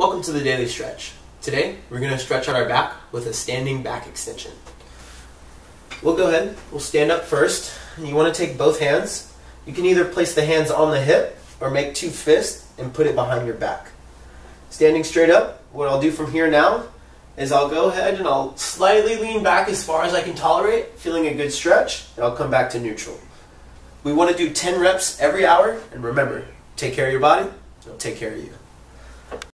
Welcome to the daily stretch. Today, we're going to stretch out our back with a standing back extension. We'll go ahead, we'll stand up first. You want to take both hands. You can either place the hands on the hip or make two fists and put it behind your back. Standing straight up, what I'll do from here now is I'll go ahead and I'll slightly lean back as far as I can tolerate, feeling a good stretch, and I'll come back to neutral. We want to do 10 reps every hour, and remember, take care of your body, it'll take care of you.